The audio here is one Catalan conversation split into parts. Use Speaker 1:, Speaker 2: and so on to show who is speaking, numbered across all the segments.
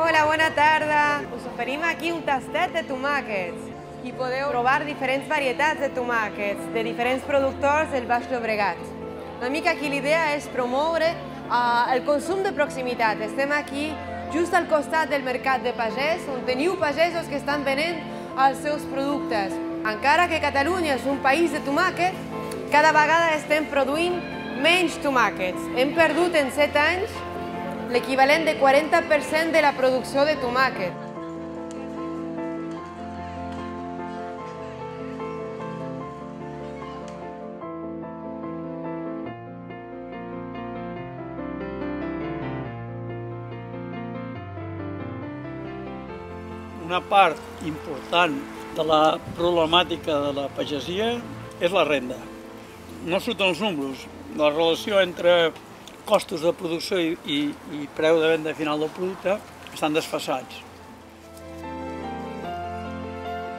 Speaker 1: Hola, bona tarda. Us oferim aquí un tastet de tomàquets. Hi podeu trobar diferents varietats de tomàquets de diferents productors del Baix Llobregat. Una mica aquí l'idea és promoure uh, el consum de proximitat. Estem aquí just al costat del mercat de pagès, on teniu pagesos que estan venent els seus productes. Encara que Catalunya és un país de tomàquet, cada vegada estem produint menys tomàquets. Hem perdut en 7 anys l'equivalent de 40% de la producció de tomàquet.
Speaker 2: Una part important de la problemàtica de la pagesia és la renda. No surten els números. La relació entre costos de producció i, i, i preu de venda final del producte estan desfassats.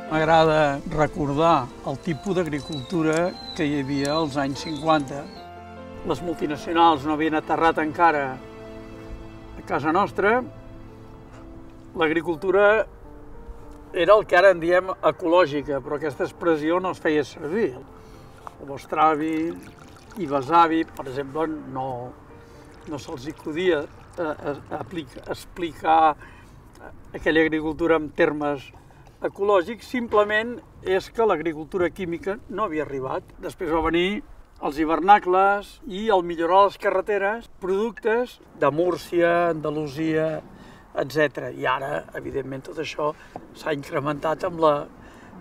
Speaker 2: M'agrada recordar el tipus d'agricultura que hi havia als anys 50. Les multinacionals no havien aterrat encara a casa nostra. L'agricultura era el que ara en diem ecològica, però aquesta expressió no es feia servir. El vostre avi i besavi, per exemple, no, no se'ls acudia eh, eh, aplica, explicar aquella agricultura en termes ecològics, simplement és que l'agricultura química no havia arribat. Després va venir els hivernacles i el millorar les carreteres, productes de Múrcia, Andalusia, etc. I ara, evidentment, tot això s'ha incrementat amb la,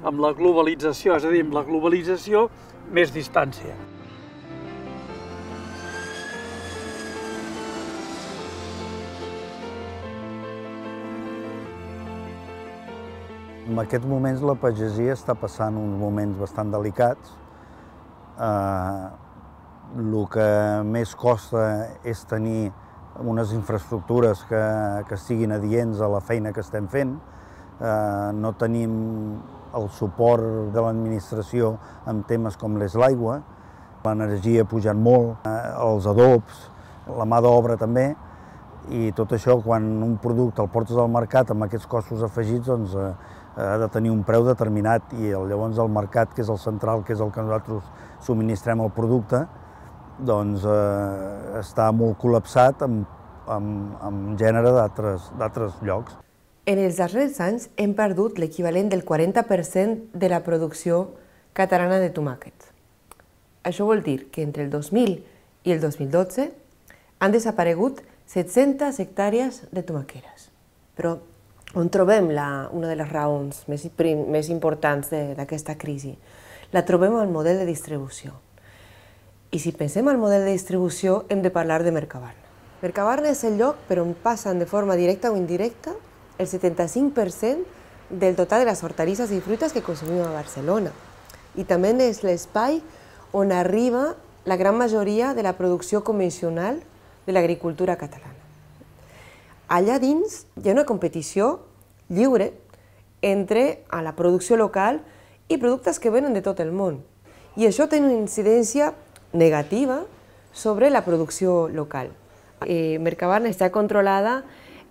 Speaker 2: amb la globalització, és a dir, amb la globalització més distància.
Speaker 3: En aquests moments la pagesia està passant uns moments bastant delicats. Eh, el que més costa és tenir unes infraestructures que, que siguin adients a la feina que estem fent. Eh, no tenim el suport de l'administració en temes com l'és l'aigua, l'energia ha pujat molt, eh, els adobs, la mà d'obra també, i tot això, quan un producte el portes al mercat amb aquests costos afegits, doncs, eh, ha de tenir un preu determinat i llavors el mercat, que és el central, que és el que nosaltres subministrem el producte, doncs eh, està molt col·lapsat amb, amb, amb gènere d'altres llocs.
Speaker 1: En els darrers anys hem perdut l'equivalent del 40% de la producció catalana de tomàquets. Això vol dir que entre el 2000 i el 2012 han desaparegut 700 hectàrees de tomaqueres. Però on trobem la, una de les raons més, més importants d'aquesta crisi? La trobem al model de distribució. I si pensem al model de distribució, hem de parlar de Mercabarna. Mercabarna és el lloc per on passen de forma directa o indirecta el 75% del total de les hortalisses i fruites que consumim a Barcelona. I també és l'espai on arriba la gran majoria de la producció convencional de l'agricultura catalana allà dins hi ha una competició lliure entre a la producció local i productes que venen de tot el món. I això té una incidència negativa sobre la producció local. Eh, Mercabarna està controlada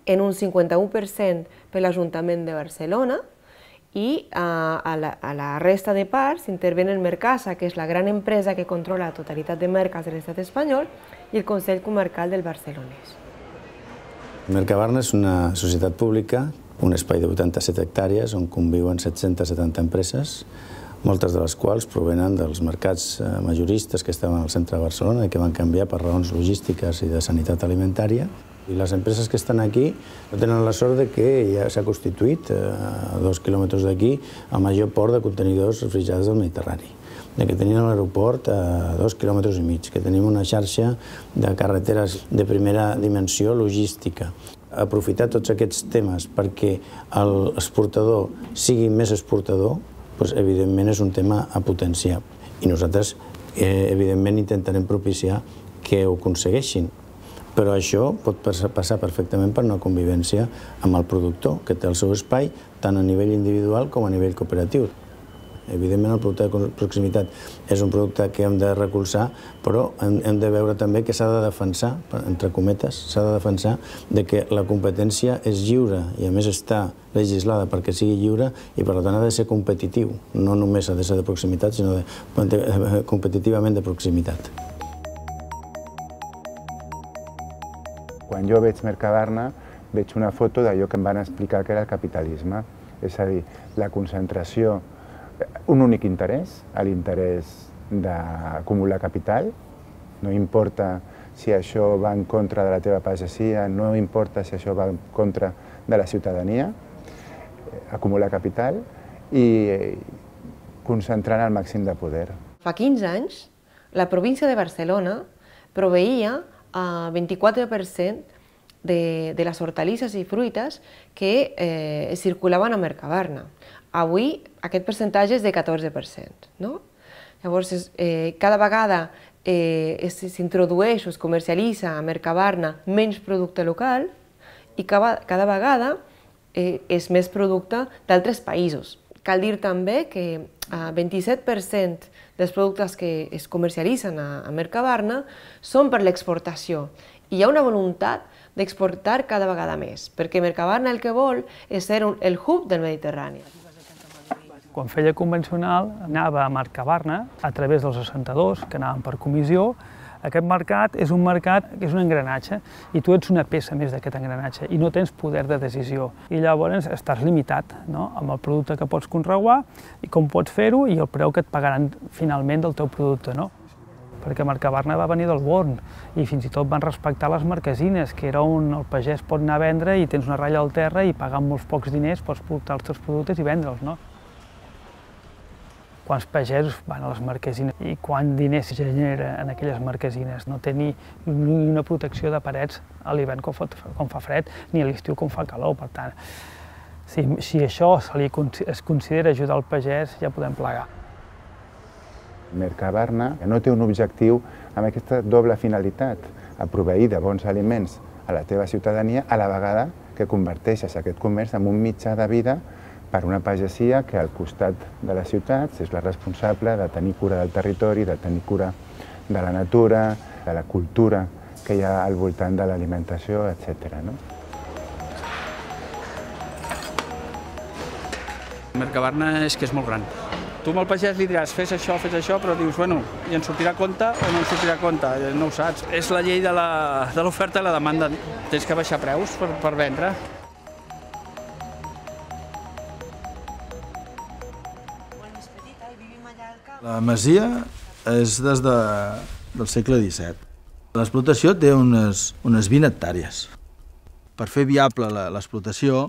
Speaker 1: en un 51% per l'Ajuntament de Barcelona i a, a, la, a la resta de parts intervenen Mercasa, que és la gran empresa que controla la totalitat de mercats de l'estat espanyol, i el Consell Comarcal del Barcelonès.
Speaker 4: Mercabarna és una societat pública, un espai de 87 hectàrees on conviuen 770 empreses, moltes de les quals provenen dels mercats eh, majoristes que estaven al centre de Barcelona i que van canviar per raons logístiques i de sanitat alimentària. I les empreses que estan aquí no tenen la sort de que ja s'ha constituït eh, a dos quilòmetres d'aquí el major port de contenidors refrigerats del Mediterrani de que tenim l'aeroport a dos quilòmetres i mig, que tenim una xarxa de carreteres de primera dimensió logística. Aprofitar tots aquests temes perquè l'exportador sigui més exportador, doncs, evidentment és un tema a potenciar. I nosaltres, eh, evidentment, intentarem propiciar que ho aconsegueixin. Però això pot passar perfectament per una convivència amb el productor, que té el seu espai tant a nivell individual com a nivell cooperatiu. Evidentment, el producte de proximitat és un producte que hem de recolzar, però hem, hem de veure també que s'ha de defensar, entre cometes, s'ha de defensar de que la competència és lliure i a més està legislada perquè sigui lliure i per tant ha de ser competitiu. No només ha de ser de proximitat, sinó de, competitivament de proximitat.
Speaker 5: Quan jo veig Mercabarna, veig una foto d'allò que em van explicar que era el capitalisme, és a dir, la concentració un únic interès, l'interès d'acumular capital, no importa si això va en contra de la teva pagesia, no importa si això va en contra de la ciutadania, eh, acumular capital i eh, concentrar el màxim de poder.
Speaker 1: Fa 15 anys, la província de Barcelona proveïa el 24% de, de les hortalisses i fruites que eh, circulaven a Mercabarna. Avui aquest percentatge és de 14%. No? Llavors, eh, cada vegada eh, s'introdueix o es comercialitza a Mercabarna menys producte local i cada, cada vegada eh, és més producte d'altres països. Cal dir també que el 27% dels productes que es comercialitzen a, a Mercabarna són per l'exportació. I hi ha una voluntat d'exportar cada vegada més, perquè Mercabarna el que vol és ser un, el hub del Mediterrani.
Speaker 6: Quan feia convencional anava a Mercabarna a través dels assentadors que anaven per comissió. Aquest mercat és un mercat que és un engranatge i tu ets una peça més d'aquest engranatge i no tens poder de decisió. I llavors estàs limitat no? amb el producte que pots conreuar i com pots fer-ho i el preu que et pagaran finalment del teu producte. No? perquè Mercabarna va venir del Born i fins i tot van respectar les marquesines, que era on el pagès pot anar a vendre i tens una ratlla al terra i pagant molts pocs diners pots portar els teus productes i vendre'ls. No? Quants pagesos van a les marquesines i quant diners genera en aquelles marquesines. No té ni, una protecció de parets a l'hivern fa, quan fa fred ni a l'estiu quan fa calor. Per tant, si, si això se li, es considera ajudar al pagès, ja podem plegar.
Speaker 5: Mercabarna no té un objectiu amb aquesta doble finalitat, a proveir de bons aliments a la teva ciutadania, a la vegada que converteixes aquest comerç en un mitjà de vida per una pagesia que al costat de les ciutats és la responsable de tenir cura del territori, de tenir cura de la natura, de la cultura que hi ha al voltant de l'alimentació, etc. No?
Speaker 7: Mercabarna és que és molt gran. Tu amb el pagès li diràs, fes això, fes això, però dius, bueno, i en sortirà compte o no en sortirà compte? No ho saps. És la llei de l'oferta i la demanda. Tens que baixar preus per, per vendre.
Speaker 8: La masia és des de, del segle XVII. L'explotació té unes, unes 20 hectàrees. Per fer viable l'explotació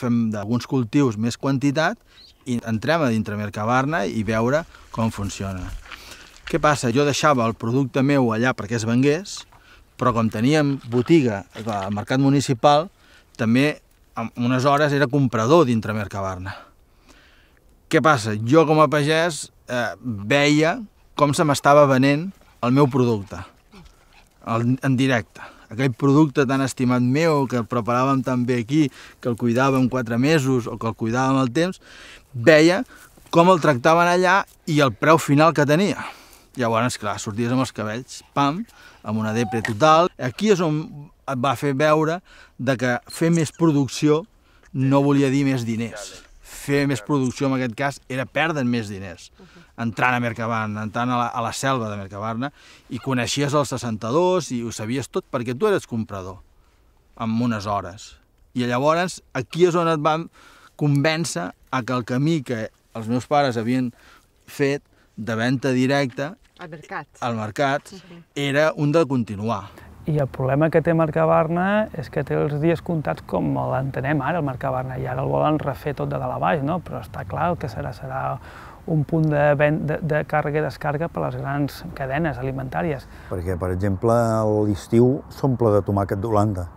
Speaker 8: fem d'alguns cultius més quantitat i entrem a dintre Mercabarna i veure com funciona. Què passa? Jo deixava el producte meu allà perquè es vengués, però com teníem botiga al mercat municipal, també en unes hores era comprador dintre Mercabarna. Què passa? Jo com a pagès eh, veia com se m'estava venent el meu producte, el, en directe. Aquell producte tan estimat meu, que el preparàvem tan bé aquí, que el cuidàvem quatre mesos o que el cuidàvem el temps, veia com el tractaven allà i el preu final que tenia. Llavors, clar, sorties amb els cabells, pam, amb una depre total. Aquí és on et va fer veure de que fer més producció no volia dir més diners fer més producció en aquest cas era perdre més diners entrant a Mercabarna, entrant a la, a la selva de Mercabarna i coneixies els assentadors i ho sabies tot perquè tu eres comprador en unes hores. I llavors aquí és on et van convèncer a que el camí que els meus pares havien fet de venda directa
Speaker 1: al mercat,
Speaker 8: al mercat era un de continuar.
Speaker 6: I el problema que té Mercabarna és que té els dies comptats com l'entenem ara, el Mercabarna, i ara el volen refer tot de dalt a baix, no? però està clar que serà, serà un punt de, de, de càrrega i descàrrega per a les grans cadenes alimentàries.
Speaker 3: Perquè, per exemple, l'estiu s'omple de tomàquet d'Holanda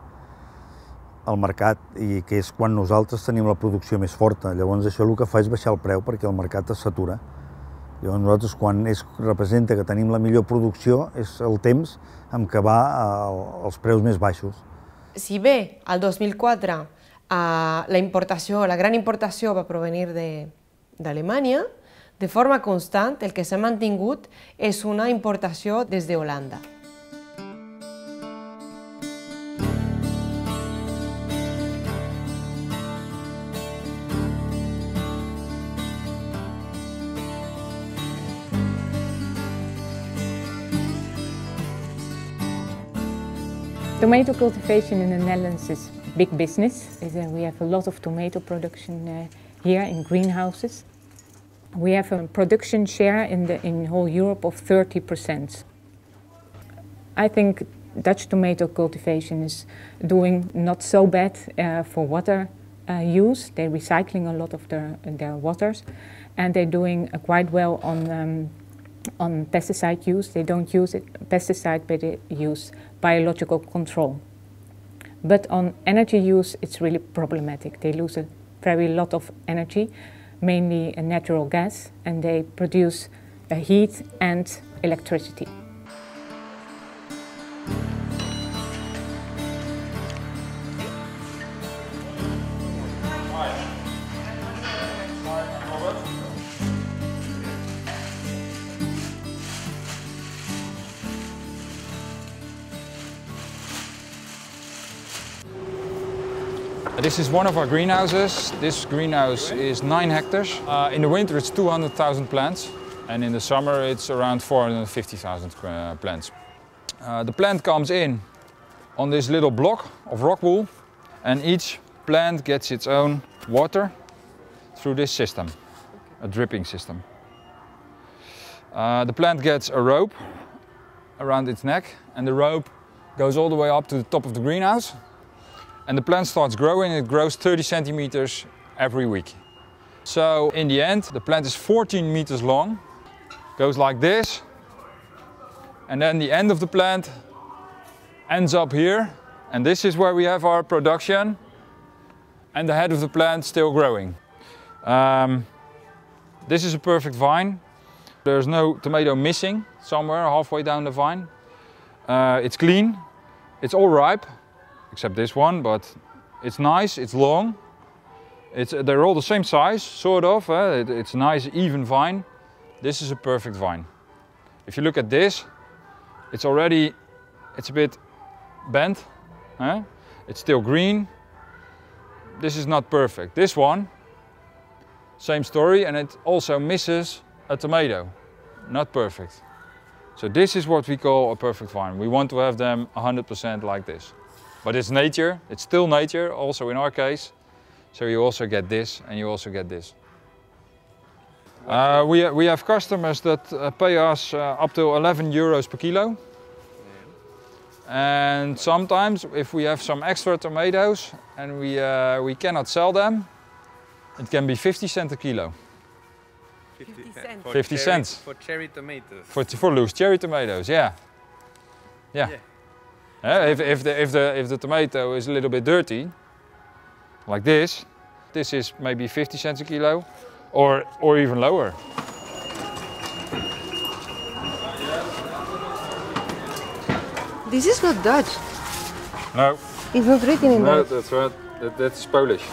Speaker 3: al mercat, i que és quan nosaltres tenim la producció més forta. Llavors això el que fa és baixar el preu perquè el mercat es satura. Llavors nosaltres quan és, representa que tenim la millor producció és el temps en què va als preus més baixos.
Speaker 1: Si bé al 2004 uh, la importació, la gran importació va provenir d'Alemanya, de, De forma constant, el que s'ha mantingut és una importació des de Holanda.
Speaker 9: Tomato cultivation in the Netherlands is big business. We have a lot of tomato production uh, here in greenhouses. We have a production share in the in whole Europe of 30%. I think Dutch tomato cultivation is doing not so bad uh, for water uh, use. They're recycling a lot of their, their waters and they're doing uh, quite well on, um, on pesticide use. They don't use it, pesticide, but they use biological control. But on energy use, it's really problematic. They lose a very lot of energy, mainly natural gas, and they produce uh, heat and electricity.
Speaker 10: Is one of our greenhouses. This greenhouse is 9 hectares. Uh, in the winter it's 200,000 plants and in the summer it's around 450,000 uh, plants. Uh, the plant comes in on this little block of rock wool and each plant gets its own water through this system, a dripping system. Uh, the plant gets a rope around its neck and the rope goes all the way up to the top of the greenhouse and the plant starts growing. It grows 30 centimeters every week. So in the end, the plant is 14 meters long, goes like this, and then the end of the plant ends up here, and this is where we have our production, and the head of the plant still growing. Um, this is a perfect vine. There's no tomato missing somewhere halfway down the vine. Uh, it's clean, it's all ripe, except this one, but it's nice, it's long. It's, they're all the same size, sort of. Eh? It, it's a nice, even vine. This is a perfect vine. If you look at this, it's already, it's a bit bent. Eh? It's still green. This is not perfect. This one, same story, and it also misses a tomato. Not perfect. So this is what we call a perfect vine. We want to have them 100% like this. But it's nature, it's still nature, also in our case. So you also get this and you also get this. Uh, we, we have customers that uh, pay us uh, up to 11 euros per kilo. And sometimes if we have some extra tomatoes and we, uh, we cannot sell them, it can be 50 cents a kilo.
Speaker 11: 50 cents. For
Speaker 10: 50
Speaker 11: cherry,
Speaker 10: cents.
Speaker 11: For cherry tomatoes.
Speaker 10: For, for loose cherry tomatoes, yeah. Yeah.
Speaker 11: Yeah.
Speaker 10: Yeah, if, if, the, if, the, if the tomato is a little bit dirty, like this, this is maybe 50 cents a kilo or, or even lower.
Speaker 1: This is not Dutch.
Speaker 10: No,
Speaker 1: It's not written in
Speaker 10: no
Speaker 1: Dutch.
Speaker 10: that's right. That, that's Polish.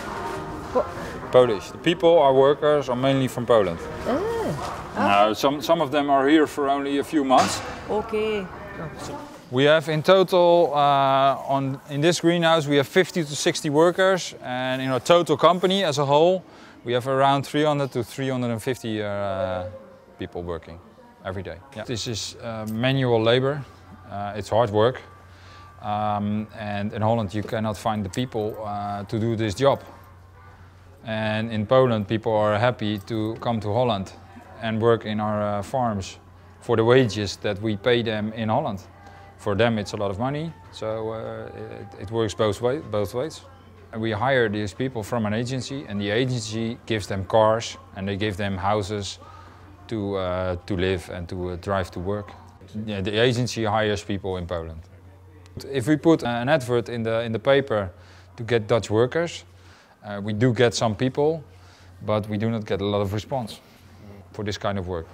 Speaker 1: Po-
Speaker 10: Polish. The people, our workers, are mainly from Poland.
Speaker 1: Ah,
Speaker 10: No, some, some of them are here for only a few months.
Speaker 1: okay.
Speaker 10: We have in total, uh, on, in this greenhouse, we have 50 to 60 workers. And in our total company as a whole, we have around 300 to 350 uh, people working every day. Yeah. This is uh, manual labor. Uh, it's hard work. Um, and in Holland, you cannot find the people uh, to do this job. And in Poland, people are happy to come to Holland and work in our uh, farms for the wages that we pay them in Holland. For them, it's a lot of money, so uh, it, it works both, way, both ways. And we hire these people from an agency, and the agency gives them cars and they give them houses to, uh, to live and to uh, drive to work. Yeah, the agency hires people in Poland. If we put an advert in the, in the paper to get Dutch workers, uh, we do get some people, but we do not get a lot of response for this kind of work.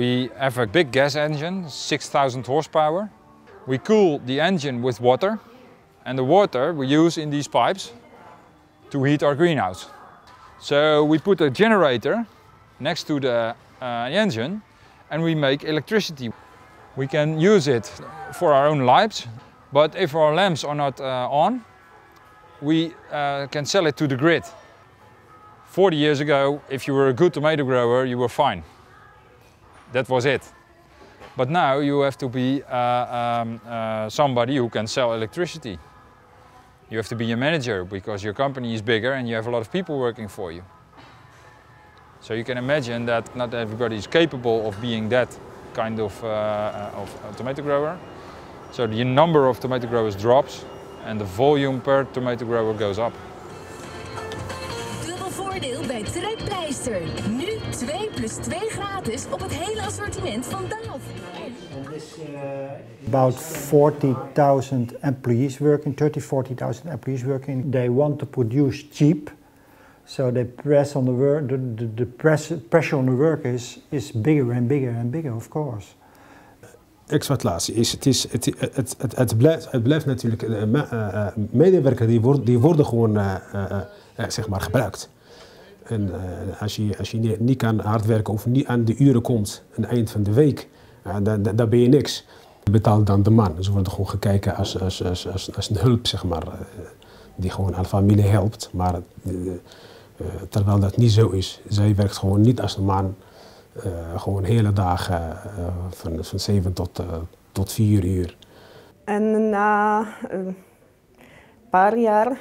Speaker 10: We have a big gas engine, 6,000 horsepower. We cool the engine with water And the water we use in these pipes to heat our greenhouse. So we put a generator next to the uh, engine and we make electricity. We can use it for our own lights, but if our lamps are not uh, on, we uh, can sell it to the grid. 40 years ago, if you were a good tomato grower, you were fine. That was it. But now you have to be uh, um, uh, somebody who can sell electricity. You have to be a manager because your company is bigger and you have a lot of people working for you. So you can imagine that not everybody is capable of being that kind of, uh, of tomato grower. So the number of tomato growers drops and the volume per tomato grower goes up.
Speaker 12: Dubbel voordeel bij Trekpleister. Nu 2 plus 2 gratis op het hele assortiment van DAF.
Speaker 13: About 40,000 employees working, 30, 40,000 employees working. They want to produce cheap, so they press on the work. The, the, the press, pressure on the workers is bigger and bigger and bigger, of course.
Speaker 14: Exploitatie is, het, is, het, het, het, het, blijft, het blijft natuurlijk, uh, uh, medewerkers die worden, die worden gewoon uh, zeg maar gebruikt. En als je, als je niet kan hard werken of niet aan de uren komt aan het eind van de week, dan, dan, dan ben je niks. Betaalt dan de man. Ze worden gewoon gekeken als, als, als, als, als een hulp, zeg maar, die gewoon aan de familie helpt. Maar terwijl dat niet zo is, zij werkt gewoon niet als een man. Uh, gewoon hele dagen van, van 7 tot, uh, tot 4 uur.
Speaker 15: En na een paar jaar,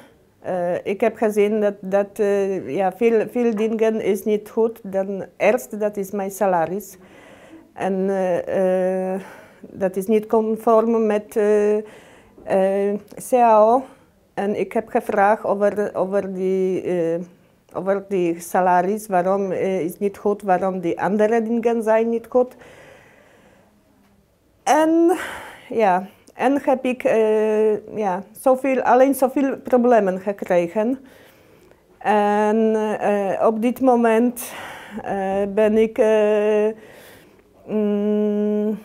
Speaker 15: ik heb gezien dat, dat ja, veel, veel dingen is niet goed. Dan eerst, dat is mijn salaris. En dat is niet conform met CAO. En ik heb gevraagd over, over die over die salaris, waarom is niet goed, waarom die andere dingen zijn niet goed. En ja, en heb ik uh, ja, zoveel, alleen zoveel problemen gekregen. En uh, op dit moment ben ik mm,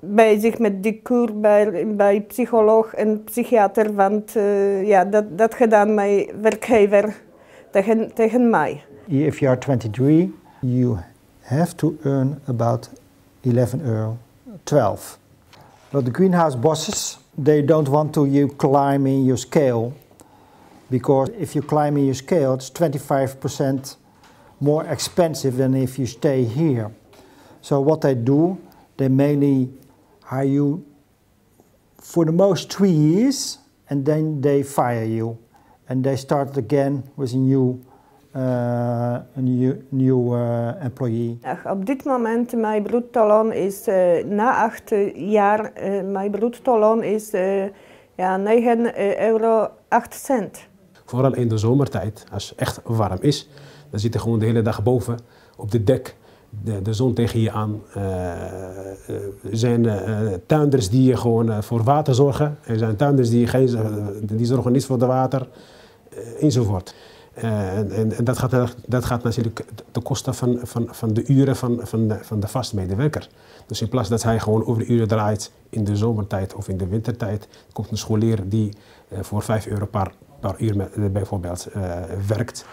Speaker 15: bezig met die kuur bij, bij psycholoog en psychiater, want ja, dat, dat gedaan mijn werkgever tegen, tegen mij.
Speaker 13: If you are 23, you have to earn about 11 euro, 12. But the greenhouse bosses, they don't want to you climb in your scale, because if you climb in your scale, it's 25% more expensive than if you stay here. So what they do, they mainly hire you for the most three years and then they fire you and they start again with a new, uh, a new, new uh, employee.
Speaker 15: Op dit moment mijn bruttoloon is uh, na acht jaar uh, mijn bruttoloon is uh, ja, 9 euro 8 cent.
Speaker 14: Vooral in de zomertijd, als het echt warm is, dan zit je gewoon de hele dag boven op de dek de, de zon tegen je aan. Uh, er zijn uh, tuinders die gewoon voor water zorgen. Er zijn tuinders die, geen, die zorgen niet voor de water, enzovoort. En, en, en, dat, gaat, dat gaat natuurlijk de kosten van, van, van de uren van, van, de, van de vaste medewerker. Dus in plaats dat hij gewoon over de uren draait in de zomertijd of in de wintertijd, komt een scholier die voor 5 euro per, per uur bijvoorbeeld werkt.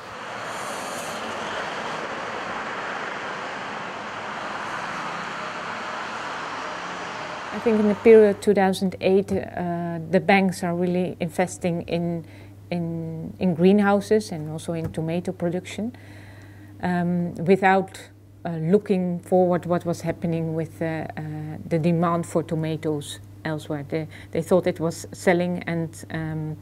Speaker 9: I think in the period 2008, uh, the banks are really investing in, in, in greenhouses and also in tomato production um, without uh, looking forward what was happening with uh, uh the demand for tomatoes elsewhere. They, they thought it was selling and um,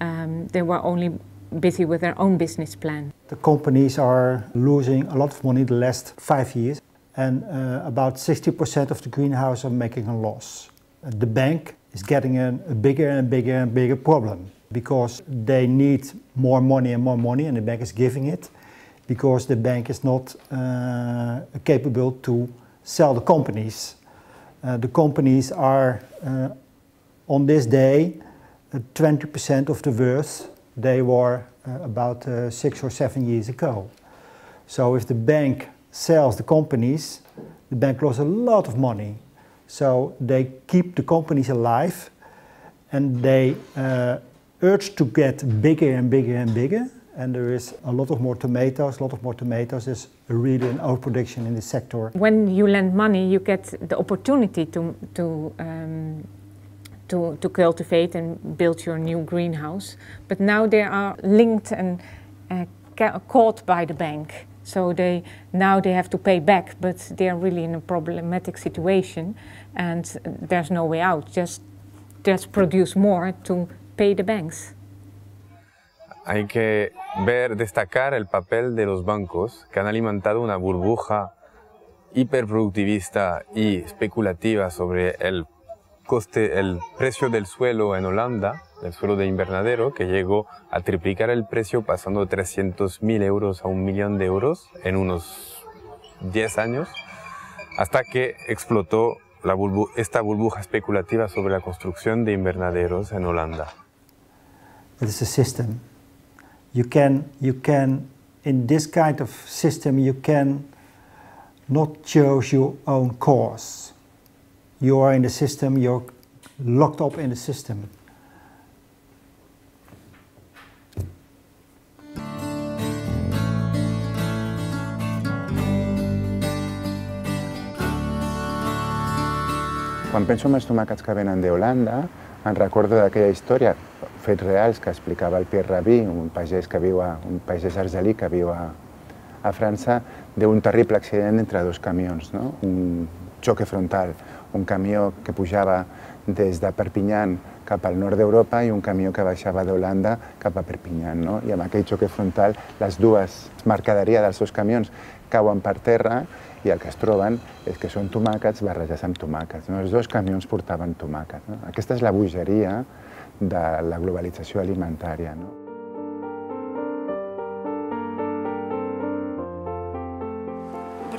Speaker 9: um, they were only busy with their own business plan.
Speaker 13: The companies are losing a lot of money the last five years and uh, about 60% of the greenhouses are making a loss. The bank is getting a, a, bigger and bigger and bigger problem because they need more money and more money and the bank is giving it because the bank is not uh, capable to sell the companies. Uh, the companies are uh, on this day 20% uh, of the worth they were uh, about six or seven years ago. So if the bank sells the companies, the bank lost a lot of money. So they keep the companies alive and they uh, urge to get bigger and bigger and bigger. And there is a lot of more tomatoes, a lot of more tomatoes. There's really an overproduction in the sector.
Speaker 9: When you lend money, you get the opportunity to, to, um, to, to cultivate and build your new greenhouse. But now they are linked and uh, caught by the bank. So they now they have to pay back, but they are really in a problematic situation, and there's no way out. Just just produce more to pay the banks.
Speaker 11: Hay que ver, destacar el papel de los bancos que han alimentado una burbuja hiperproductivista y especulativa sobre el coste, el precio del suelo en Holanda, el suelo de invernadero, que llegó a triplicar el precio pasando de 300.000 euros a un millón de euros en unos 10 años, hasta que explotó la burbu esta burbuja especulativa sobre la construcción de invernaderos en Holanda.
Speaker 13: It is a system. You can, you can, in this kind of system, you can not choose your own course. You are in the system, you're locked up in the system.
Speaker 5: Quan penso en els tomàquets que venen d'Holanda, em recordo d'aquella història, fets reals, que explicava el Pierre Rabí, un pagès, que viu a, un pagès argelí que viu a, a França, d'un terrible accident entre dos camions, no? un xoque frontal, un camió que pujava des de Perpignan cap al nord d'Europa i un camió que baixava d'Holanda cap a Perpignan. No? I amb aquell xoque frontal, les dues mercaderies dels seus camions cauen per terra i el que es troben és que són tomàquets barrejats amb tomàquets. No? Els dos camions portaven tomàquets. No? Aquesta és la bogeria de la globalització alimentària. No?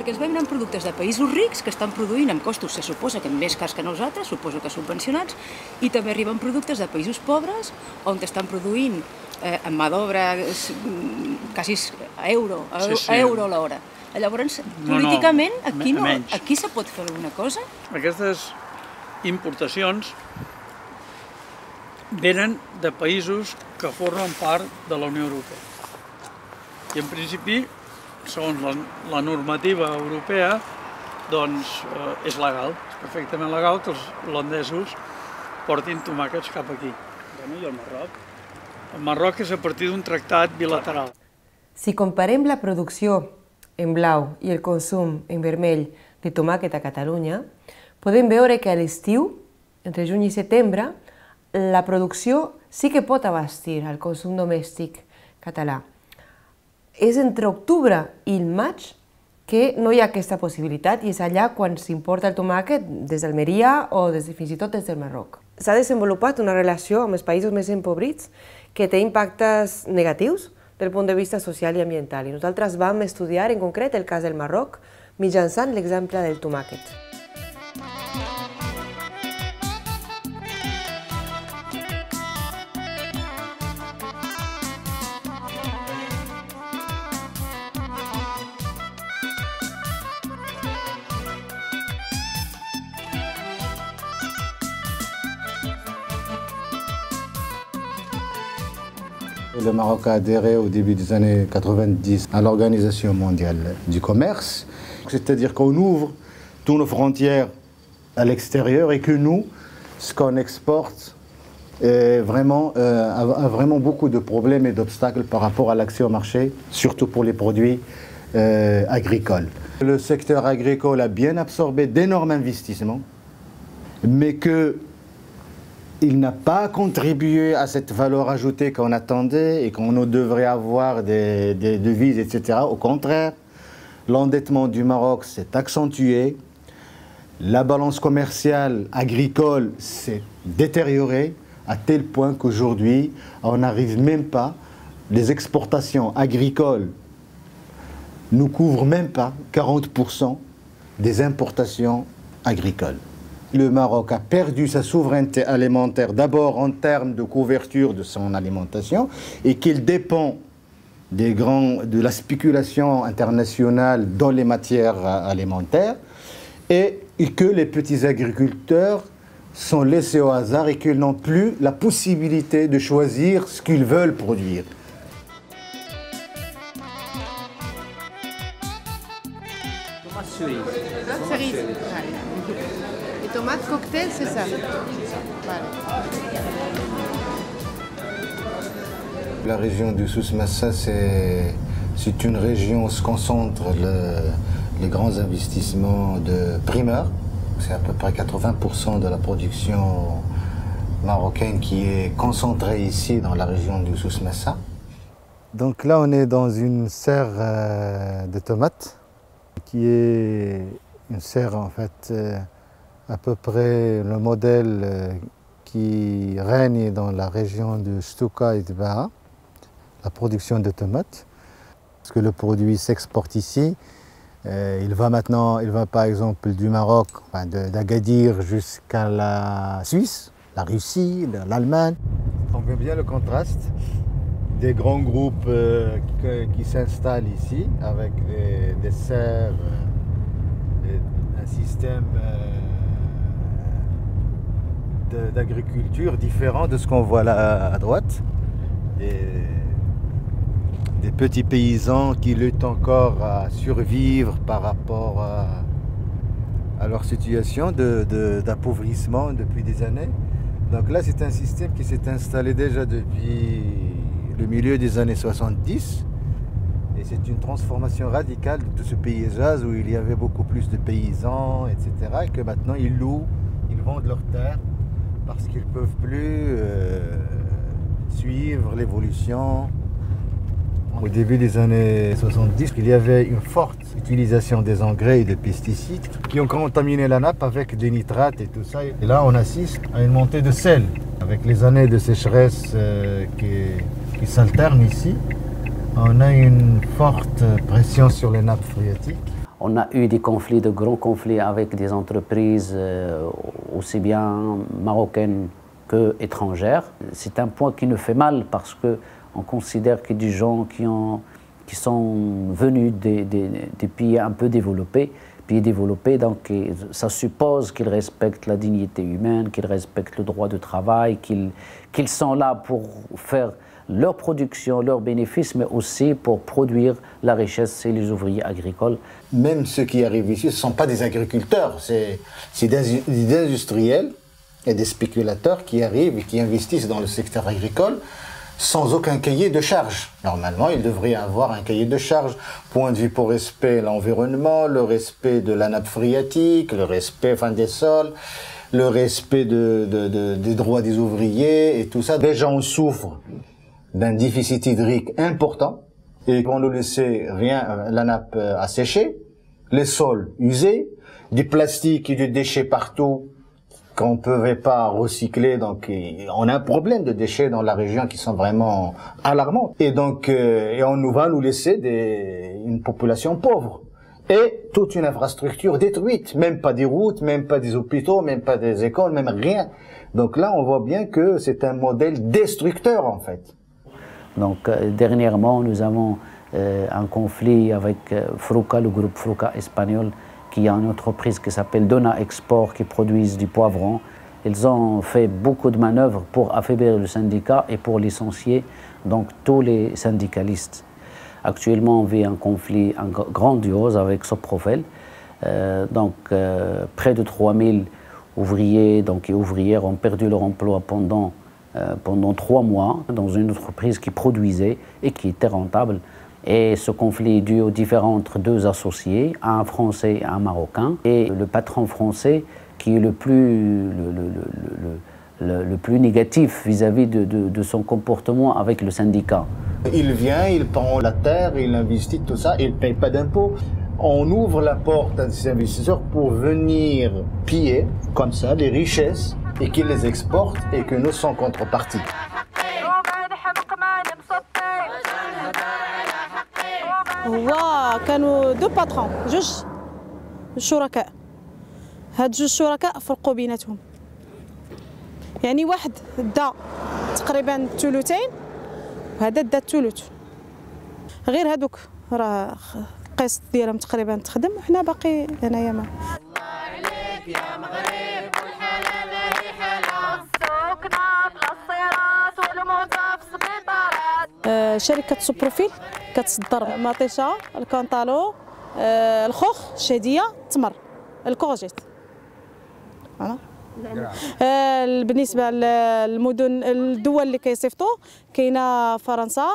Speaker 16: Perquè es venen productes de països rics que estan produint amb costos, se suposa que més cars que nosaltres, suposo que subvencionats, i també arriben productes de països pobres on estan produint eh, amb mà d'obra quasi a euro, a, sí, sí. a euro l'hora. Llavors, políticament, no, no, aquí, no, aquí se pot fer alguna cosa?
Speaker 2: Aquestes importacions venen de països que formen part de la Unió Europea. I en principi, segons la, la normativa europea, doncs eh, és legal, és perfectament legal que els holandesos portin tomàquets cap aquí.
Speaker 16: Bueno, i el Marroc?
Speaker 2: El Marroc és a partir d'un tractat bilateral.
Speaker 1: Si comparem la producció en blau i el consum en vermell de tomàquet a Catalunya, podem veure que a l'estiu, entre juny i setembre, la producció sí que pot abastir al consum domèstic català. És entre octubre i el maig que no hi ha aquesta possibilitat i és allà quan s'importa el tomàquet des d'Almeria o des de, fins i tot des del Marroc. S'ha desenvolupat una relació amb els països més empobrits que té impactes negatius del punt de vista social i ambiental. I nosaltres vam estudiar en concret el cas del Marroc mitjançant l'exemple del tomàquet.
Speaker 17: Maroc a adhéré au début des années 90 à l'Organisation mondiale du commerce, c'est-à-dire qu'on ouvre toutes nos frontières à l'extérieur et que nous, ce qu'on exporte, est vraiment, euh, a vraiment beaucoup de problèmes et d'obstacles par rapport à l'accès au marché, surtout pour les produits euh, agricoles. Le secteur agricole a bien absorbé d'énormes investissements, mais que il n'a pas contribué à cette valeur ajoutée qu'on attendait et qu'on devrait avoir des, des, devises, etc. Au contraire, l'endettement du Maroc s'est accentué, la balance commerciale agricole s'est détériorée à tel point qu'aujourd'hui, on n'arrive même pas, les exportations agricoles ne couvrent même pas 40% des importations agricoles le Maroc a perdu sa souveraineté alimentaire d'abord en termes de couverture de son alimentation et qu'il dépend des grands, de la spéculation internationale dans les matières alimentaires et et que les petits agriculteurs sont laissés au hasard et qu'ils n'ont plus la possibilité de choisir ce qu'ils veulent produire.
Speaker 1: Cerise. Cocktail, c'est ça.
Speaker 17: La région du Souss-Massa, c'est une région où se concentrent le- les grands investissements de primeurs. C'est à peu près 80% de la production marocaine qui est concentrée ici dans la région du Souss-Massa. Donc là, on est dans une serre euh, de tomates qui est une serre en fait euh, à peu près le modèle euh, qui règne dans la région de Stuka et de Baha, la production de tomates. Parce que le produit s'exporte ici. Euh, il va maintenant, il va par exemple du Maroc, d'Agadir jusqu'à la Suisse, la Russie, la- l'Allemagne. On voit bien le contraste des grands groupes euh, qui, s'installent ici avec des, serres, un système d'agriculture différent de ce qu'on voit là à droite. Des petits paysans qui luttent encore à survivre par rapport à, leur situation de- de- d'appauvrissement depuis des années. Donc là, c'est un système qui s'est installé déjà depuis le milieu des années 70. Et c'est une transformation radicale de tout ce paysage où il y avait beaucoup plus de paysans, etc. Et que maintenant, ils louent, ils vendent leurs terres parce qu'ils ne peuvent plus euh, suivre l'évolution. Au début des années 70, il y avait une forte utilisation des engrais et des pesticides qui ont contaminé la nappe avec des nitrates et tout ça. Et là, on assiste à une montée de sel. Avec les années de sécheresse euh, qui, qui s'alternent ici, on a une forte pression sur les nappes phréatiques.
Speaker 18: On a eu des conflits, de grands conflits avec des entreprises euh, aussi bien marocaines que étrangères. C'est un point qui nous fait mal parce que on considère que des gens qui, ont, qui sont venus des, pays un peu développés, pays développés, donc et ça suppose qu'ils respectent la dignité humaine, qu'ils respectent le droit de travail, qu'ils sont là pour faire leur production, leurs bénéfices, mais aussi pour produire la richesse, c'est les ouvriers agricoles.
Speaker 17: Même ceux qui arrivent ici, ce ne sont pas des agriculteurs, c'est des, industriels et des spéculateurs qui arrivent et qui investissent dans le secteur agricole sans aucun cahier de charge. Normalement, ils devraient avoir un cahier de charge, point de vue pour respect l'environnement, le respect de la nappe phréatique, le respect enfin, des sols, le respect de- de- de- des droits des ouvriers et tout ça. Déjà, on souffre d'un déficit hydrique important et on nous laissait rien, euh, la nappe euh, à sécher, les sols usés, du plastique et du déchet partout qu'on ne pouvait pas recycler. Donc, on a un problème de déchets dans la région qui sont vraiment alarmants. Et donc, euh, on nous va nous laisser une population pauvre. Et toute une infrastructure détruite, même pas des routes, même pas des hôpitaux, même pas des écoles, même rien. Donc là, on voit bien que c'est un modèle destructeur en fait.
Speaker 18: Donc euh, dernièrement, nous avons un conflit avec euh, Fruca, le groupe Fruca espagnol, qui a une entreprise qui s'appelle Dona Export, qui produisent du poivron. Ils ont fait beaucoup de manœuvres pour affaiblir le syndicat et pour licencier donc tous les syndicalistes. Actuellement, on vit un conflit grandiose avec Soprofel. Euh, donc, euh, près de 3000 ouvriers donc, et ouvrières ont perdu leur emploi pendant, euh, pendant trois mois dans une entreprise qui produisait et qui était rentable. Et ce conflit est dû aux différends entre deux associés, un français et un marocain. Et le patron français qui est le plus, le, plus négatif vis-à-vis de- son comportement avec le syndicat.
Speaker 17: Il vient, il prend la terre, il investit tout ça, il ne paye pas d'impôts. On ouvre la porte à ces investisseurs pour venir piller, comme ça, les richesses et qu'ils les exportent et que nous sommes contrepartie.
Speaker 19: هو كانوا دو باترون جوج شركاء. هاد جوج شركاء فرقوا بيناتهم. يعني واحد دا تقريبا الثلثين وهذا دا الثلث غير هادوك راه القسط ديالهم تقريبا تخدم وحنا باقي هنايا ما.
Speaker 20: عليك يا مغرب السكنة بالصيرات والموتى في سبيطارات
Speaker 19: آه، شركة سوبروفيل. كتصدر مطيشة الكونطالو آه، الخوخ الشهديه التمر الكورجيت فوالا. آه بالنسبة للمدن الدول اللي كيصيفطوا كاينة فرنسا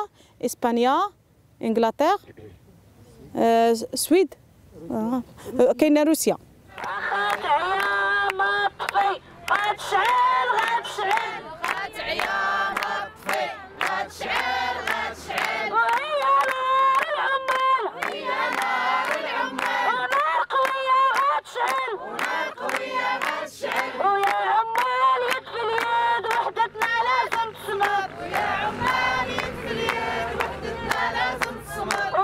Speaker 19: إسبانيا إنجلترا آه، السويد آه، كاينة روسيا.
Speaker 20: غتشعل غتشعل غتعيا غتشعل غتشعل قوية غتشعل ويا عمال يد في اليد وحدتنا لازم تصمد ويا عمال يد في اليد وحدتنا لازم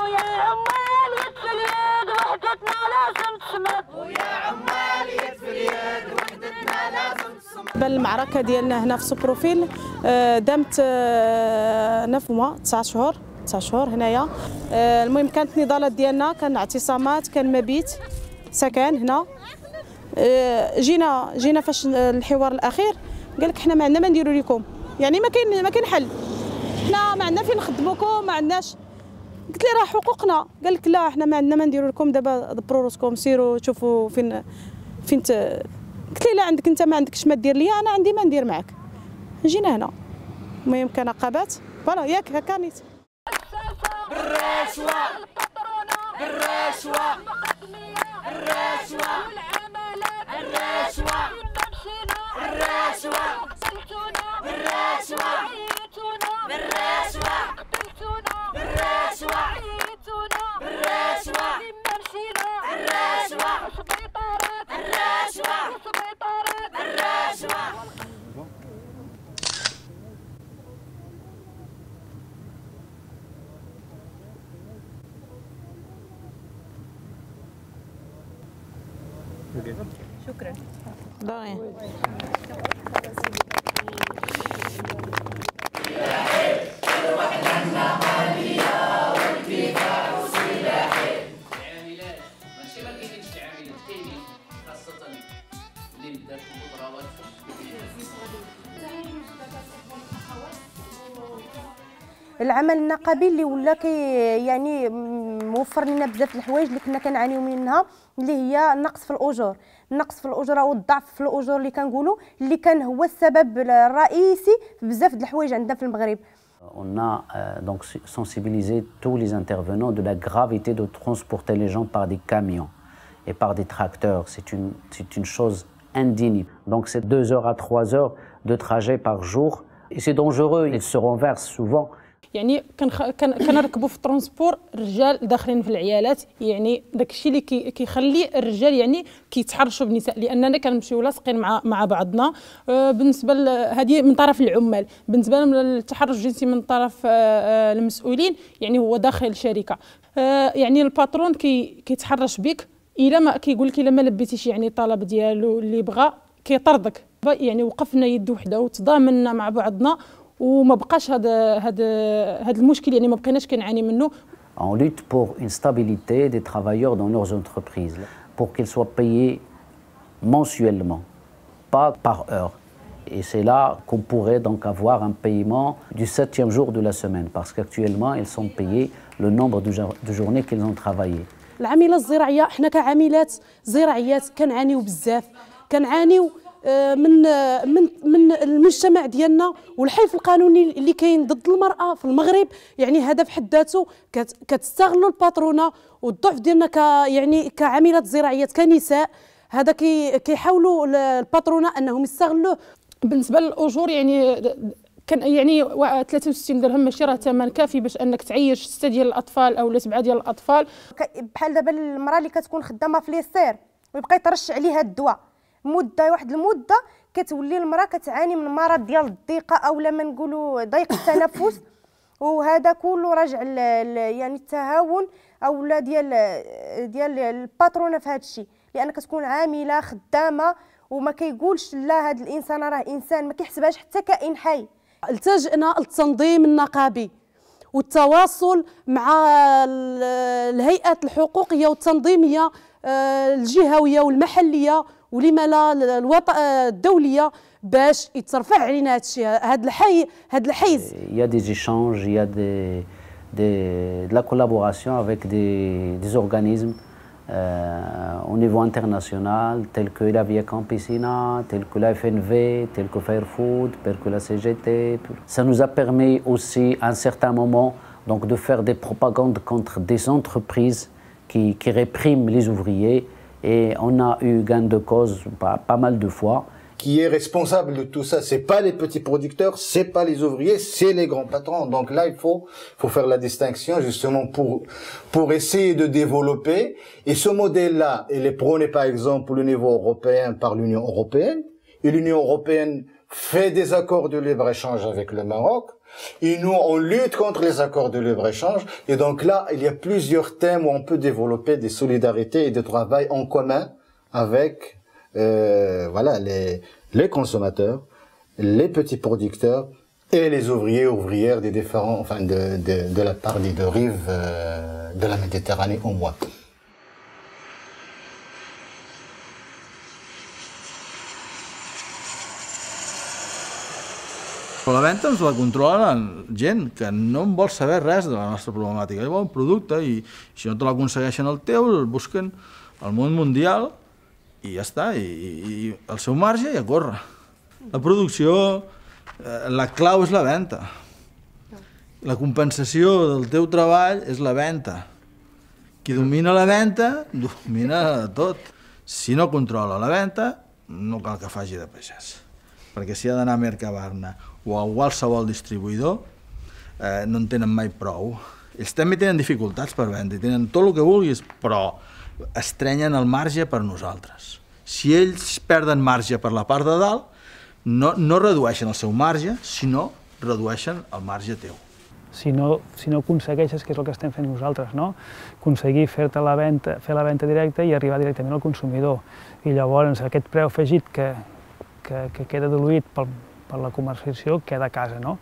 Speaker 20: ويا عمال اليد وحدتنا لازم تصمد ويا عمال وحدتنا لازم
Speaker 19: ديالنا هنا في سوبروفيل آه، دامت آه، نف موا تسعة شهور تسعة شهور هنايا. آه، المهم كانت النضالات ديالنا كان اعتصامات كان مبيت. سكن هنا. آه، جينا جينا فاش الحوار الأخير قال لك حنا ما عندنا ما نديروا لكم. يعني ما كاين ما كاين حل. حنا ما عندنا فين نخدموكم ما عندناش. قلت لي راه حقوقنا. قال لك لا حنا ما عندنا ما نديروا لكم. دابا دبروا راسكم سيروا شوفوا فين فين ت... قلت لي لا عندك انت ما عندكش ما دير ليا أنا عندي ما ندير معاك. جينا هنا. المهم كان عقبات. فوالا ياك هكا نيت.
Speaker 20: بالرشوة بالرشوة. الرشوة الرشوة الرشوة بالرشوة بالرشوة بالرشوة بالرشوة الرشوة الرشوة الرشوة
Speaker 19: شكرا.
Speaker 21: ضاين
Speaker 22: العمل النقابي اللي ولا كي يعني موفر لنا بزاف د الحوايج اللي كنا كنعانيو منها اللي هي النقص في الاجور النقص في الاجور والضعف في الاجور اللي كنقولوا اللي كان هو السبب الرئيسي في بزاف د الحوايج عندنا في المغرب
Speaker 18: On a euh, donc sensibilisé tous les intervenants de la gravité de transporter les gens par des camions et par des tracteurs. C'est une, c'est une chose indigne. Donc c'est deux heures à trois heures de trajet par jour. Et c'est dangereux, ils se renversent souvent.
Speaker 19: يعني. كنركبوا في الترونسبور الرجال داخلين في العيالات يعني داك الشيء اللي كي... كيخلي الرجال يعني كيتحرشوا بالنساء لأننا كنمشيو لاصقين مع مع بعضنا آه بالنسبة. هذه من طرف العمال بالنسبة للتحرش الجنسي من طرف آه آه المسؤولين يعني هو داخل الشركة يعني الباترون كي... كيتحرش بك إلا ما كيقول لك إلا ما لبيتيش يعني الطلب ديالو اللي بغى كيطردك يعني وقفنا يد وحده وتضامنا مع بعضنا وما بقاش هذا هذا هذا المشكل يعني ما بقيناش كنعاني منه
Speaker 18: On lutte pour une stabilité des travailleurs dans leurs entreprises, pour qu'ils soient payés mensuellement, pas par heure. Et c'est là qu'on pourrait donc avoir un paiement du septième jour de la semaine, parce qu'actuellement, ils sont payés le nombre de, jour- de journées qu'ils ont travaillé.
Speaker 19: العامله الزراعيه حنا كعاملات زراعيات كنعانيو بزاف كنعانيو آه، من من من المجتمع ديالنا والحيف القانوني اللي كاين ضد المرأة في المغرب. يعني هذا في حد ذاته كت- كتستغلوا الباترونة والضعف ديالنا ك يعني كعاملات زراعيات كنساء. هذا كي كيحاولوا ال- الباترونة أنهم يستغلوه. بالنسبة للأجور يعني كان يعني وا- 63 درهم ماشي راه ثمن كافي باش أنك تعيش ستة ديال الأطفال أو سبعة ديال
Speaker 22: الأطفال. بحال دابا المرأة اللي كتكون خدامة في ليسير ويبقى يترش عليها الدواء. مدة واحد المدة كتولي المرأة كتعاني من مرض ديال الضيقة اولا ما نقولوا ضيق التنفس. وهذا كله راجع يعني التهاون اولا ديال ديال الباترونه في هذا الشيء. لأن كتكون عاملة خدامة وما كيقولش لا هذا الإنسان راه إنسان ما كيحسبهاش حتى كائن حي.
Speaker 19: التجئنا للتنظيم النقابي والتواصل مع ال- الهيئات الحقوقية والتنظيمية الجهويه والمحليه ولما لا الوط... آه، الدوليه باش يترفع علينا هذا الشيء هذا الحي هذا الحيز
Speaker 18: Il y a des échanges, il y a des, des- de la collaboration avec des, des organismes euh, au niveau international, tels que la Via Campesina, tels que la FNV, tels que Fairfood, tels que la CGT. Ça nous a permis aussi, à un certain moment, donc, de faire des propagandes contre des entreprises qui, qui répriment les ouvriers. Et on a eu gain de cause pas, pas mal de fois.
Speaker 17: qui est responsable de tout ça, c'est pas les petits producteurs, c'est pas les ouvriers, c'est les grands patrons. Donc là, il faut, faut faire la distinction justement pour, pour essayer de développer. Et ce modèle-là, il est prôné par exemple au niveau européen par l'Union européenne. Et l'Union européenne fait des accords de libre-échange avec le Maroc. Et nous, on lutte contre les accords de libre-échange. Et donc là, il y a plusieurs thèmes où on peut développer des solidarités et des travail en commun avec euh, voilà, les, les consommateurs, les petits producteurs et les ouvriers ouvrières des différents, enfin de, de, de la part des deux rives euh, de la Méditerranée au moins.
Speaker 8: Però la venda ens la controlen gent que no en vol saber res de la nostra problemàtica. Ell vol un producte i si no te l'aconsegueixen el teu, el busquen al món mundial i ja està, i, i, el seu marge ja corre. La producció, eh, la clau és la venda. La compensació del teu treball és la venda. Qui domina la venda, domina tot. Si no controla la venda, no cal que faci de pagès. Perquè si ha d'anar a Mercabarna o a qualsevol distribuïdor, eh, no en tenen mai prou. Ells també tenen dificultats per vendre, tenen tot el que vulguis, però estrenyen el marge per nosaltres. Si ells perden marge per la part de dalt, no, no redueixen el seu marge, sinó redueixen el marge teu.
Speaker 6: si no, si no aconsegueixes, que és el que estem fent nosaltres, no? aconseguir fer-te la venda, fer la venda directa i arribar directament al consumidor. I llavors aquest preu afegit que, que, que queda diluït pel, per la comercialització queda a casa, no?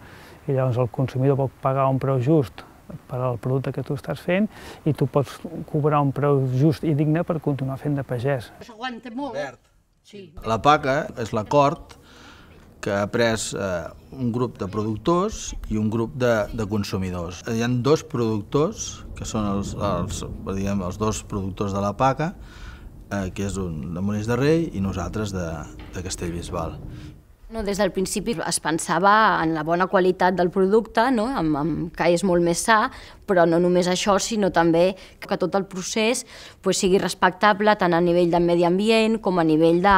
Speaker 6: I llavors el consumidor pot pagar un preu just per al producte que tu estàs fent i tu pots cobrar un preu just i digne per continuar fent de pagès.
Speaker 23: S'aguanta molt. Verd. Sí.
Speaker 8: La PACA és l'acord que ha pres eh, un grup de productors i un grup de, de consumidors. Hi ha dos productors, que són els, els, diguem, els dos productors de la PACA, eh, que és un de Monells de Rei i nosaltres de, de Castellbisbal.
Speaker 24: No, des del principi es pensava en la bona qualitat del producte, no? amb, amb, que és molt més sa, però no només això, sinó també que tot el procés pues, sigui respectable tant a nivell del medi ambient com a nivell, de,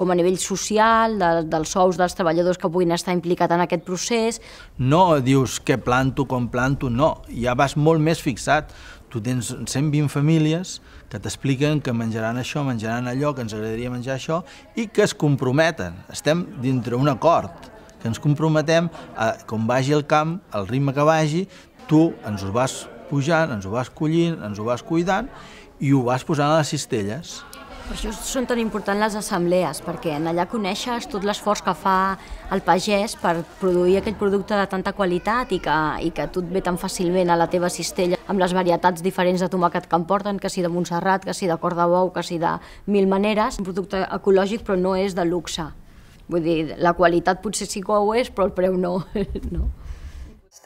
Speaker 24: com a nivell social, de, dels sous dels treballadors que puguin estar implicats en aquest procés.
Speaker 8: No dius què planto, com planto, no, ja vas molt més fixat. Tu tens 120 famílies que t'expliquen que menjaran això, menjaran allò, que ens agradaria menjar això, i que es comprometen. Estem dintre un acord, que ens comprometem a, com vagi el camp, al ritme que vagi, tu ens ho vas pujant, ens ho vas collint, ens ho vas cuidant, i ho vas posant a les cistelles.
Speaker 24: Per això són tan importants les assemblees, perquè en allà coneixes tot l'esforç que fa el pagès per produir aquell producte de tanta qualitat i que, i que tu et ve tan fàcilment a la teva cistella amb les varietats diferents de tomàquet que em porten, que si de Montserrat, que si de cor de bou, que si de mil maneres. Un producte ecològic però no és de luxe. Vull dir, la qualitat potser sí que ho és, però el preu no. no?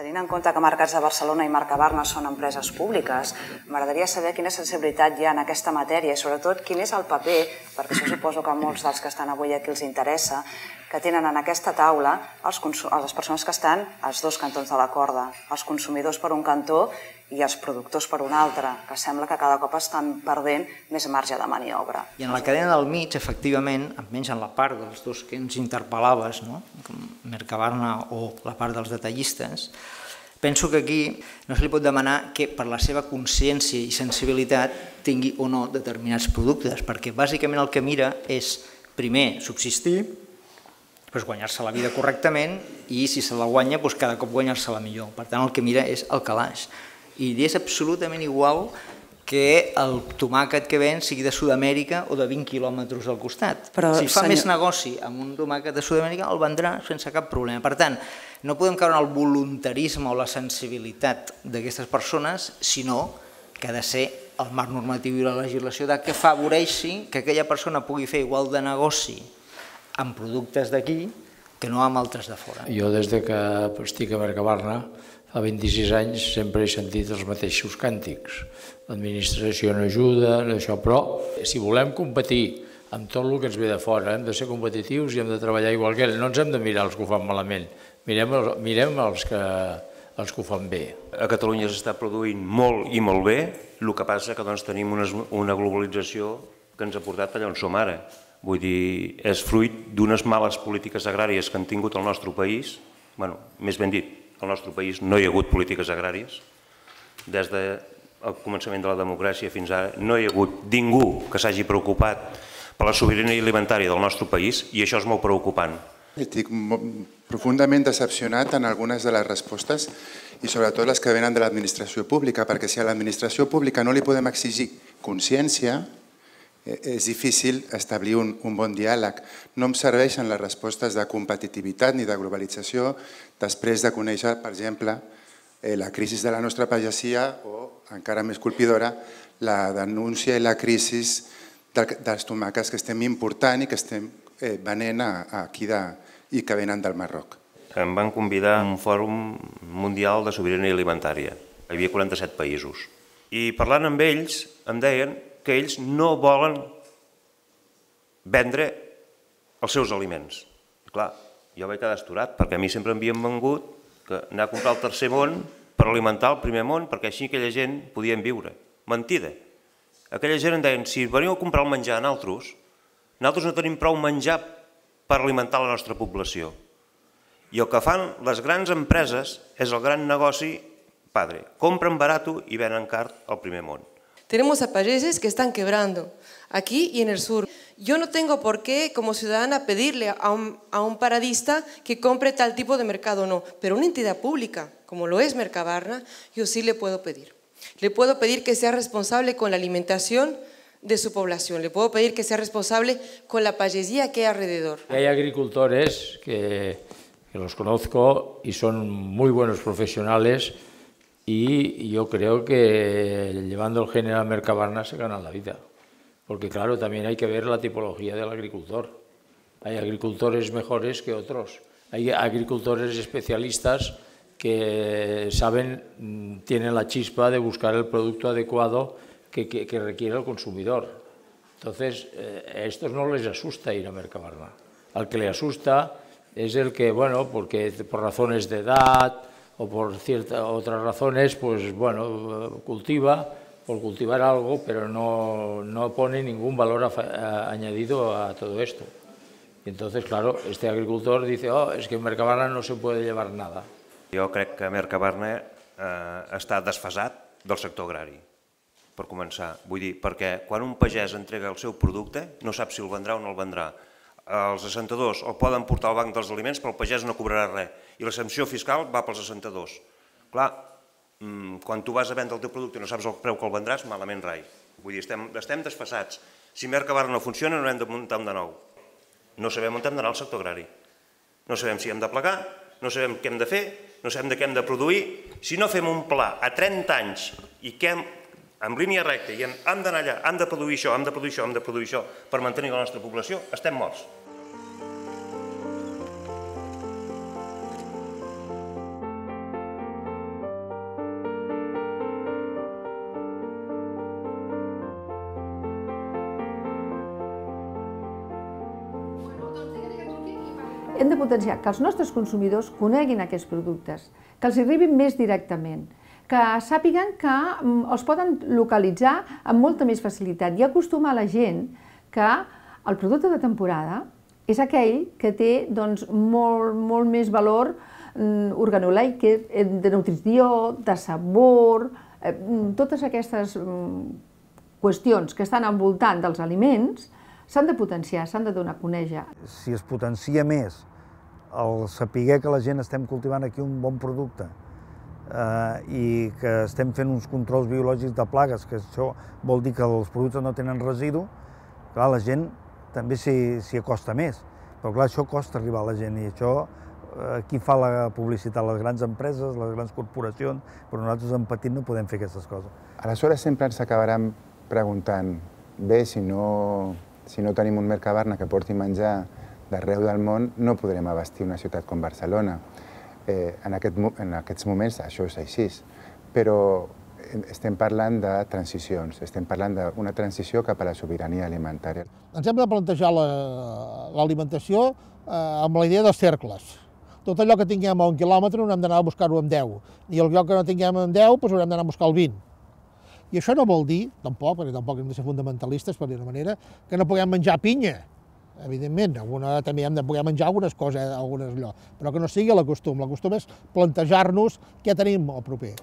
Speaker 25: Tenint en compte que Mercats de Barcelona i Mercabarna són empreses públiques, m'agradaria saber quina sensibilitat hi ha en aquesta matèria i sobretot quin és el paper, perquè això suposo que a molts dels que estan avui aquí els interessa, que tenen en aquesta taula els les persones que estan als dos cantons de la corda, els consumidors per un cantó i els productors per un altre, que sembla que cada cop estan perdent més marge de maniobra.
Speaker 26: I en la cadena del mig, efectivament, almenys en la part dels dos que ens interpel·laves, no? Mercabarna o la part dels detallistes, penso que aquí no se li pot demanar que per la seva consciència i sensibilitat tingui o no determinats productes, perquè bàsicament el que mira és, primer, subsistir, doncs guanyar-se la vida correctament i si se la guanya, doncs cada cop guanyar-se-la millor. Per tant, el que mira és el calaix. I és absolutament igual que el tomàquet que ven sigui de Sud-amèrica o de 20 quilòmetres al costat.
Speaker 25: Però,
Speaker 26: si fa
Speaker 25: senyor-
Speaker 26: més negoci amb un tomàquet de Sud-amèrica, el vendrà sense cap problema. Per tant, no podem caure en el voluntarisme o la sensibilitat d'aquestes persones, sinó que ha de ser el marc normatiu i la legislació de que afavoreixi que aquella persona pugui fer igual de negoci amb productes d'aquí que no amb altres de fora.
Speaker 27: Jo des de que estic a Mercabarna fa 26 anys sempre he sentit els mateixos càntics. L'administració no ajuda, això, però si volem competir amb tot el que ens ve de fora, hem de ser competitius i hem de treballar igual que ell. No ens hem de mirar els que ho fan malament, mirem, mirem els, que, els que ho fan bé.
Speaker 28: A Catalunya s'està produint molt i molt bé, el que passa que doncs, tenim una, una globalització que ens ha portat allà on som ara. Vull dir, és fruit d'unes males polítiques agràries que han tingut el nostre país, bueno, més ben dit, al nostre país no hi ha hagut polítiques agràries, des del començament de la democràcia fins ara no hi ha hagut ningú que s'hagi preocupat per la sobirania alimentària del nostre país i això és molt preocupant.
Speaker 29: Estic profundament decepcionat en algunes de les respostes i sobretot les que venen de l'administració pública, perquè si a l'administració pública no li podem exigir consciència, és difícil establir un, un bon diàleg. No em serveixen les respostes de competitivitat ni de globalització després de conèixer, per exemple, eh, la crisi de la nostra pagesia o, encara més colpidora, la denúncia i la crisi dels tomàquets que estem important i que estem eh, venent a, a aquí de, i que venen del Marroc.
Speaker 28: Em van convidar a un fòrum mundial de sobirania alimentària. Hi havia 47 països. I parlant amb ells em deien que ells no volen vendre els seus aliments. I clar, jo vaig quedar esturat perquè a mi sempre m'havien vengut que anar a comprar el tercer món per alimentar el primer món perquè així aquella gent podien viure. Mentida. Aquella gent em deien, si veniu a comprar el menjar a nosaltres, nosaltres no tenim prou menjar per alimentar la nostra població. I el que fan les grans empreses és el gran negoci padre. Compren barato i venen car al primer món.
Speaker 1: Tenemos a países que están quebrando, aquí y en el sur. Yo no tengo por qué, como ciudadana, pedirle a un, a un paradista que compre tal tipo de mercado o no, pero una entidad pública, como lo es Mercabarna, yo sí le puedo pedir. Le puedo pedir que sea responsable con la alimentación de su población. Le puedo pedir que sea responsable con la payesía que hay alrededor.
Speaker 27: Hay agricultores que, que los conozco y son muy buenos profesionales y yo creo que llevando el género a Mercabarna se gana la vida. Porque claro, también hay que ver la tipología del agricultor. Hay agricultores mejores que otros. Hay agricultores especialistas que saben, mm, tienen la chispa de buscar el producto adecuado que requiere el consumidor. Entonces, eh, a estos no les asusta ir a Mercabarna. Al que le asusta es el que, bueno, porque por razones de edad o por ciertas otras razones, pues bueno, cultiva por cultivar algo, pero no, no pone ningún valor a, a, añadido a todo esto. Y entonces, claro, este agricultor dice, oh, es que en Mercabarna no se puede llevar nada.
Speaker 28: Jo crec que Mercabarna eh, està desfasat del sector agrari, per començar. Vull dir, perquè quan un pagès entrega el seu producte, no sap si el vendrà o no el vendrà. Els assentadors el poden portar al banc dels aliments, però el pagès no cobrarà res. I la sanció fiscal va pels assentadors. Clar, mm, quan tu vas a vendre el teu producte i no saps el preu que el vendràs, malament rai. Vull dir, estem, estem desfasats. Si Mercabarna no funciona, no hem de muntar un de nou. No sabem on hem d'anar al sector agrari. No sabem si hem de plegar, no sabem què hem de fer, no sabem de què hem de produir. Si no fem un pla a 30 anys i hem, en línia recta i hem, hem d'anar allà, hem de produir això, hem de produir això, hem de produir això per mantenir la nostra població, estem morts.
Speaker 30: hem de potenciar que els nostres consumidors coneguin aquests productes, que els arribin més directament, que sàpiguen que mm, els poden localitzar amb molta més facilitat i acostumar la gent que el producte de temporada és aquell que té doncs, molt, molt més valor mm, organoleic, eh, de nutrició, de sabor, eh, mm, totes aquestes qüestions que estan envoltant dels aliments s'han de potenciar, s'han de donar a conèixer.
Speaker 3: Si es potencia més el saber que la gent estem cultivant aquí un bon producte eh, i que estem fent uns controls biològics de plagues, que això vol dir que els productes no tenen residu, clar, la gent també s'hi acosta més. Però clar, això costa arribar a la gent i això
Speaker 31: aquí fa la publicitat les grans empreses, les grans corporacions, però nosaltres en petit no podem fer aquestes coses.
Speaker 5: Aleshores sempre ens acabaran preguntant bé, si no, si no tenim un Mercabarna que porti menjar d'arreu del món, no podrem abastir una ciutat com Barcelona. Eh, en, aquest, en aquests moments això és així, però estem parlant de transicions, estem parlant d'una transició cap a la sobirania alimentària.
Speaker 32: Ens hem de plantejar l'alimentació la, eh, amb la idea dels cercles. Tot allò que tinguem a un quilòmetre hem d'anar a buscar-ho amb 10, i el lloc que no tinguem amb 10 doncs haurem d'anar a buscar el 20. I això no vol dir, tampoc, perquè tampoc hem de ser fundamentalistes, per dir-ho manera, que no puguem menjar pinya, evidentment, alguna, també hem de poder menjar algunes coses, algunes allò, però que no sigui la costum. La costum és plantejar-nos què tenim al proper.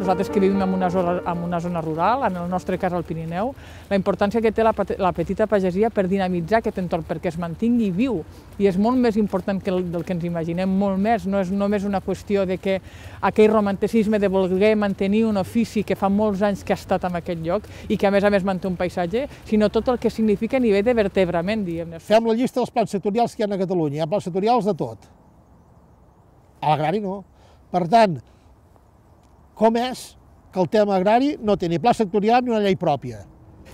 Speaker 33: Nosaltres que vivim en una, zona, en una zona rural, en el nostre cas al Pirineu, la importància que té la, la petita pagesia per dinamitzar aquest entorn, perquè es mantingui viu. I és molt més important que el, del que ens imaginem, molt més. No és només una qüestió de que aquell romanticisme de voler mantenir un ofici que fa molts anys que ha estat en aquest lloc i que a més a més manté un paisatge, sinó tot el que significa a nivell de vertebrament, diguem-ne.
Speaker 32: Fem la llista dels plans sectorials que hi ha a Catalunya. Hi ha plans sectorials de tot. A l'agrari no. Per tant, com és que el tema agrari no té ni pla sectorial ni una llei pròpia.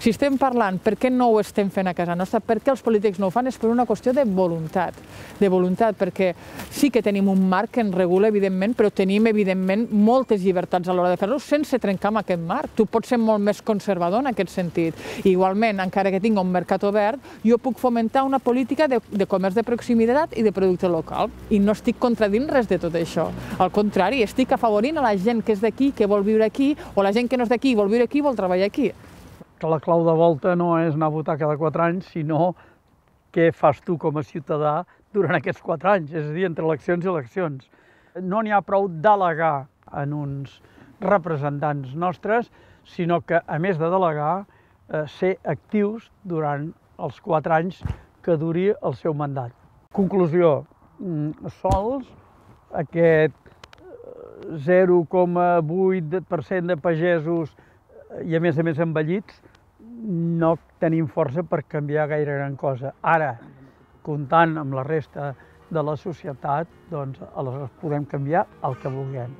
Speaker 33: Si estem parlant per què no ho estem fent a casa nostra, per què els polítics no ho fan, és per una qüestió de voluntat. De voluntat, perquè sí que tenim un marc que ens regula, evidentment, però tenim, evidentment, moltes llibertats a l'hora de fer-lo sense trencar amb aquest marc. Tu pots ser molt més conservador en aquest sentit. I igualment, encara que tinc un mercat obert, jo puc fomentar una política de, de comerç de proximitat i de producte local. I no estic contradint res de tot això. Al contrari, estic afavorint a la gent que és d'aquí, que vol viure aquí, o la gent que no és d'aquí, vol viure aquí, vol treballar aquí
Speaker 2: que la clau de volta no és anar a votar cada quatre anys, sinó què fas tu com a ciutadà durant aquests quatre anys, és a dir, entre eleccions i eleccions. No n'hi ha prou delegar en uns representants nostres, sinó que, a més de delegar, eh, ser actius durant els quatre anys que duri el seu mandat. Conclusió, mm, sols aquest 0,8% de pagesos i a més a més envellits, no tenim força per canviar gaire gran cosa. Ara, comptant amb la resta de la societat, doncs aleshores podem canviar el que vulguem.